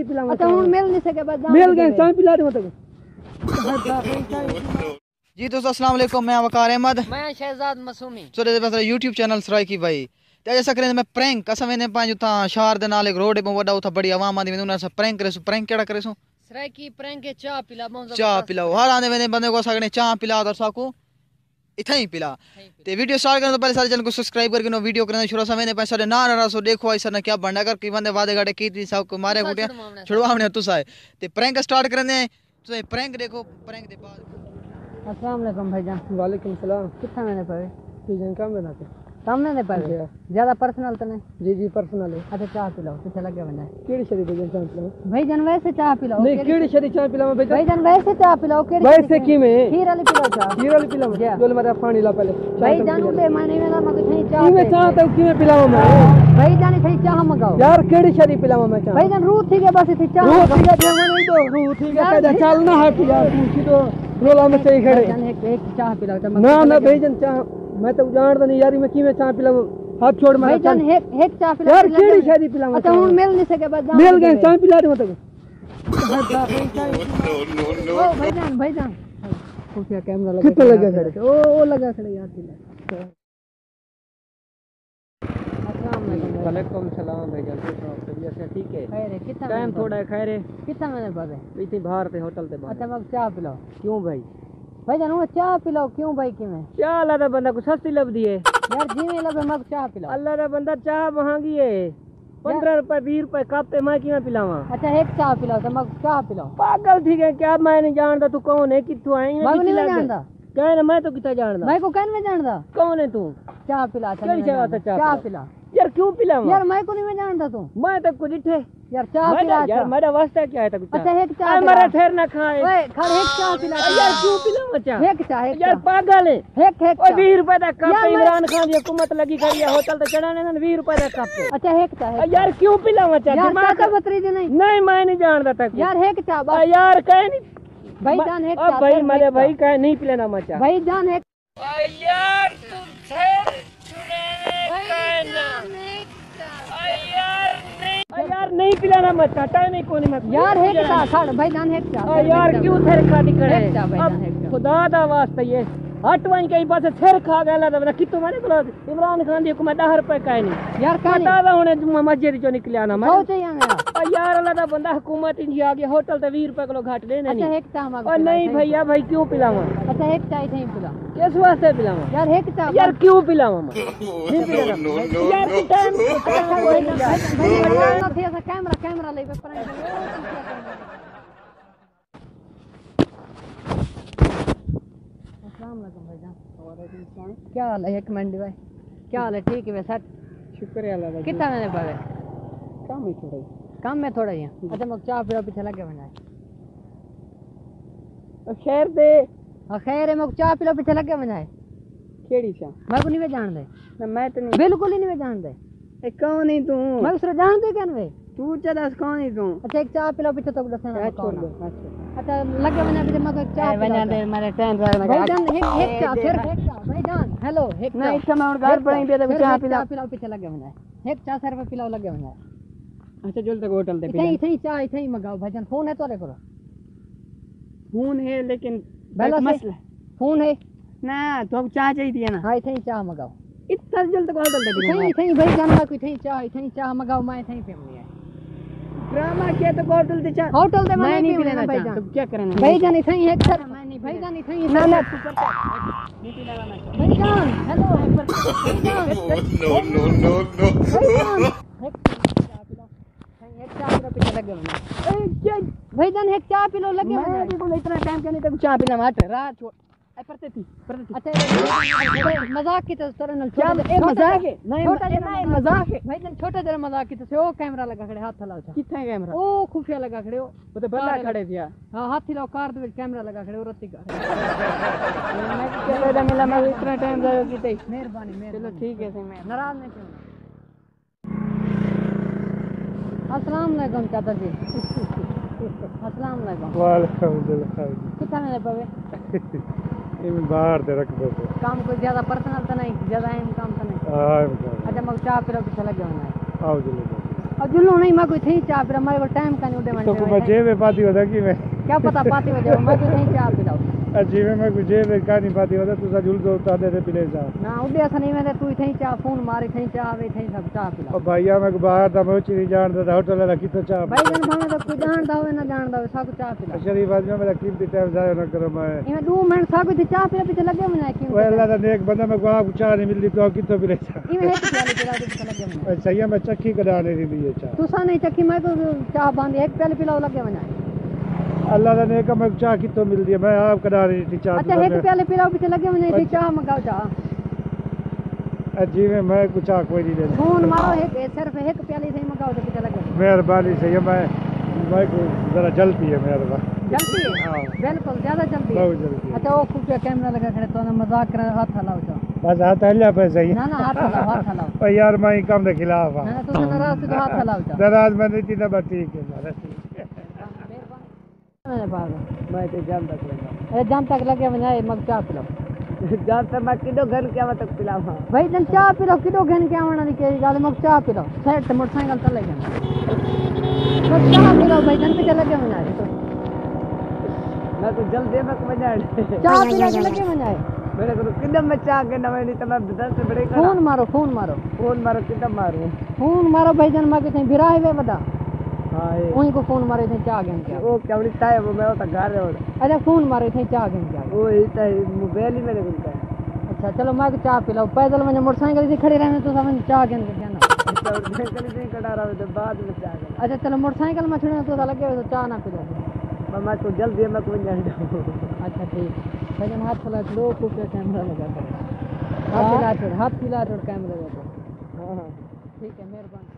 चाय पिला मत हम तो। मिल नहीं सके बस मिल गए चाय पिला दे मतलब जी दोस्तों अस्सलाम वालेकुम मैं वकार अहमद। मैं शहजाद मसूमी। सो दे बस YouTube चैनल सराय की भाई। तो ते असां करे मैं प्रैंक असां ने पाँच था शहर दे नाल एक रोड पे वडा उतां बड़ी आवाम आंदी प्रैंक करे असां प्रैंक केड़ा करे कहिड़ा सराय की प्रैंक के चाय पिला चाय पिलाओ हर आने वेंदे बंदे को सगने चाय पिला और साकू। इतना ही पिला। तो वीडियो स्टार्ट करने तो पहले सारे चैनल को सब्सक्राइब करके नो वीडियो करने शुरू समय मैंने पैसा ना ना सो देखो ऐसा ना क्या बनना कर कि बंदे वादे गाड़े की सबको मारे गुटिया हमने तुस आए। तो प्रैंक स्टार्ट करने तो प्रैंक देखो प्रैंक दे बाद। अस्सलाम वालेकुम भाईजान वालेकुम सलाम। कितना मैंने पाए तीन में ना सामने नहीं पवे ज़्यादा पर्सनल तो नहीं जी जी पर्सनल है अच्छा चाय पिलाओ पीछे लगे बना केड़ी शरी भेजन चाय पिला भाईजान वैसे चाय पिलाओ नहीं केड़ी शरी चाय पिला भेजन भाईजान वैसे चाय पिलाओ केड़ी वैसे की में खीर वाली पिलाओ चाय खीर वाली पिला क्या? बोल मारा पानी ला पहले भाई भाईजान उठे माने में ना कहीं की चाय में चाह तो की में पिलावा मैं भाईजान कहीं चाय मगाओ यार केड़ी शरी पिलावा मैं चाह भाईजान रूह थी के बस थी चाय रू ठीक है ध्यान नहीं दो रू ठीक है कहदा चलना है यार तू सीधो रोला में चाहिए खड़े भाईजान एक चाय पिलाओ चाय ना ना भेजन चाह मैं तो जानता नहीं यार मैं की में चाह पिलावा हाथ छोड़ मारा भाईजान चल एक एक चाय पिलाओ यार केड़ी शरी पिलावा अच्छा हूँ मिल नहीं सके बस मिल गए चाय पिला रहे हो तक ओ भाईजान भाईजान खुफिया कैमरा लगा कितना लगा खड़े? ओ ओ लगा खड़े यार पिला वालेकुम। सलाम भाईजान तबीयत से ठीक है? खैर है कितना टाइम थोड़ा है खैर है। कितना मैंने पवे इतनी बाहर थे होटल ते अच्छा बाहर मग चाय पिलाओ। क्यों भाई? भाईजान वो चाय पिलाओ क्यों भाई कि मैं? क्या अल्लाह दा बंदा को सस्ती लबदी है। यार जीने लगे मग चाय पिलाओ अल्लाह दा बंदा चाह महँगी है। पंद्रह रुपए बीस रुपए कप पे मैं की मैं पिलावा? अच्छा एक चाय पिलाओ तो मग चाय पिलाओ पागल थी गए क्या मैं नहीं जानता तू कौन है कितों आई है मग नहीं मैं जानता कह मैं तो कितना जानता मैं को कहने में जानता कौन है तू? चाय पिला अच्छा मैं चाय पिला। यार क्यों पिलावा यार मैं को नहीं मैं जानता तू। मैं तो कुछ थे। यार चाय पिला यार मेरा वास्ता क्या है तक अच्छा एक चाय मेरा ठहर ना खाए। ओए खड़ एक चाय पिला यार क्यों पिलावा चाह एक चाय एक यार पागल है। एक एक ओ चाय। बीस रुपए का कप इमरान खान की हुकूमत लगी खड़ी है होटल तो चढ़ाने ना बीस रुपए का कप। अच्छा एक चाय यार क्यों चाह यार दिमाग चाचा भतीजे नहीं। नहीं मैं नहीं जानता था यार एक चाय यार कह नहीं। भाई जान एक चाय भाई मेरे भाई कह नहीं पिलाना मचा भाई जान एक यार तुम यार नहीं पिलाना मत टाइम नहीं कोनी मत यार एक चाय साड़ भाई जान एक आ, यार क्यों? थे एक चाय। खुदा दा वास्ते ये हट वहीं कहीं पास सिर खा गया तो कितो मैंने बोला इमरान खान दी हुकूमत 10 रुपए का नहीं यार कहानी पता था होने मस्जिद चो निकलिया ना मैं सौ चाहिए मेरा आ, यार अल्लाह दा बंदा हुकूमत इंजी आ गया होटल ते 20 रुपए किलो घाट देने अच्छा नहीं एक चाय मग और नहीं भैया भाई क्यों पिलावा अच्छा एक चाय थी पिला किस वास्ते पिलावा यार एक चाय यार क्यों पिलावा मैं नहीं यार टाइम कैमरा कैमरा ले पे वालेकुम भाईजान क्या हाल है एक मिनट भाई। क्या हाल है ठीक है सर? शुक्र है अल्लाह दा कितना मैंने पावे काम ही थोड़ा कम में थोड़ा ही अच्छा मग चाय पिला पीछे लगे बनाए। खैर दे। हाँ खैर है मग चाय पिला पीछे लगे बनाए। केड़ी सा मैं को नहीं वे जान दे। ना मैं तो नहीं बिल्कुल ही नहीं वे जान दे। ए कौन नहीं तू? मैं उसको जान दे क्या वे तू चला कौन नहीं तू अच्छा एक चाय पिला पीछे तो दसना क्या मैं छोड़ दे हूँ। अच्छा लगे बना पीछे मग एक चाय पिला दे मेरे टाइम भाईजान एक एक चाय सिर्फ़ एक चाय भाईजान हेलो एक नहीं चाय इतना मैं घर पड़ेंगे तो सिर्फ़ चाह एक पिला चाय पिलाओ पीछे लगे बनाए एक चाय सर पे पिलाओ लगे बनाए अच्छा जल्द तक होटल दे इथे इथे ही चाय इथे ही मगाओ भाईजान फ़ोन है तोरे करो फ़ोन है लेकिन मसला फ़ोन है ना तो चाह चाहिए ना हाँ इथे ही चाय मगाओ इतना जल्द तक होटल दे इथे ही इथे ही भाईजान मैं इथे ही चाय इथे ही चाय मगाओ मैं इथे ही पीऊँगी है ड्रामा किया तो होटल दे चाह होटल दे मैं नहीं पीऊँगी पिलाना ना भाईजान। तो क्या करना भाईजान इथे ही एक सर भाईजान इथे ही ना ना। भाईजान हेलो। भाईजान। भाईजान एक चाय पिलाओ एक चाय पिलो पीछे लगे बनाए भाईजान एक चाय पिलो लगे मैं भी बोला इतना टाइम क्या नहीं तक चाह पिला मत रात छोड़ ए परते थी परते थी अच्छा मज़ाक की तो नल क्या ए मज़ाक है नहीं छोटा नहीं मज़ाक है भाई जन छोटा जरा मज़ाक की तो ओ कैमरा लगा खड़े हाथ छा कितना कैमरा ओ खुफिया लगा खड़े वो तो बल्ला खड़े थे हाँ हाथ हिलाओ कार दे कैमरा लगा खड़े ओ रत्ती का मैं क्या फ़ायदा मिला मैं इतना टाइम जायो की ते मेहरबानी चलो मेहरबानी ठीक है सही मैं नाराज़ नहीं क्यों अस्सलाम वालेकुम चाचा जी अस्सलाम वालेकुम वालेकुम सलाम कितना पवे इनमें बाहर दे रख दो। काम को ज़्यादा पर्सनल तो नहीं ज़्यादा इन काम तो नहीं। आए बता अच्छा मग चाय पीरो पीछे लगे होना है आओ जल्दी अब जुलो नहीं मैं कोई थी चाय पीरो मेरे को टाइम का नहीं उठे मैं तो मैं जेब में पाती होता कि मैं? क्या पता पाती वजह मैं कोई थी चाह पिलाओ अजीब है मैं कुछ जेब में का नहीं पाती होता तू सा झूल दो उतार दे पिले जा ना उड़े ऐसा नहीं मैं तू थी चाह फ़ोन मारे थी चाह वे थी सब चाह पिलाओ और भैया मैं बाहर था मैं नहीं जानता था होटल वाला कितो चाह भाई जन भावे तो कोई जानदा होवे ना जानदा होवे सब चाह पिलाओ शरीफ आदमी मेरा कीमती टाइम जाया ना करो मैं इमे दो मिनट सब थी चाह पिला पीछे लगे मना क्यों वो अल्लाह का नेक बंदा मैं को आपको चाह नहीं मिलती तो कितो पिले चाह इमे प्याले पिला दे पीछे लगे मना ये मैं चक्की कढ़ाने के लिए चाह तू सा नहीं चक्की मैं तो चाह बांधी एक प्याले पिलाओ लगे मना अल्लाह का नेक मैं चाह कितो मिलती है मैं आप रही थी चाह अच्छा एक प्याले पिलाओ पीछे लगे मना थी चाह मंगाओ चाह। अजीब है मैं कुछ चाह कोई नहीं देता फ़ोन मारो एक सिर्फ़ एक प्याले थी मंगाओ तो पीछे लगे मेहरबानी से ये मैं मैं को जरा जल्दी है मेहरबानी। जल्दी? है। बिल्कुल ज़्यादा जल्दी बहुत जल्दी अच्छा वो खूब कैमरा लगा खड़े तो ना मज़ाक कर हाथ हलाओ चाह। बस हाथ हल्ला पे सही। ना ना हाथ हलाओ हाथ हलाओ। और यार मैं काम के खिलाफ ना हूँ ना तू नाराज़ तो हाथ हलाओ चाह। नाराज़ मैं नहीं थी ना ठीक है मारा ठीक है। मैं तो जाम तक लगा। अरे जाम तक लगे मना मग चाह पिलाओ जाम तक मैं किलो घर क्या तक पिलावा भाई जन चाह पिलो किलो घन के आवण दी के गाल मग चाह पिलो सेट मोटरसाइकिल चले गए मग चाह पिलो भाई पे चले गए मना मैं तो जल्दी में बजा चाह पिलो के लगे मना मेरे को किदम में चाह के ना नहीं तो दस से बड़े फ़ोन मारो फ़ोन मारो। फ़ोन मारो किदम मारू? फ़ोन मारो भाई जन मग थे बिराए वे ये उन्हीं को फ़ोन मारे थे चाह गन के वो क्या बड़ी ताय वो मैं वो तो घर है। वो अच्छा फ़ोन मारे थे चाह गन के वो ही तो मोबाइल ही मेरे को है अच्छा चलो मैं चाह पिलाओ पैदल मैंने मोटरसाइकिल से खड़े रहने तो समझ चाह गन के जाना अच्छा हूँ तो बाद में चाह गया अच्छा चलो मोटरसाइकिल में छुड़े तो लगे तो ना मैं मैं तो जल्दी मैं जाऊँ। अच्छा ठीक। जन हाथ चला लो खूब के कैमरा लगा कर। हाथ पिला छोड़ हाथ पिला छोड़ कैमरा लगा हाँ। ठीक है मेहरबानी।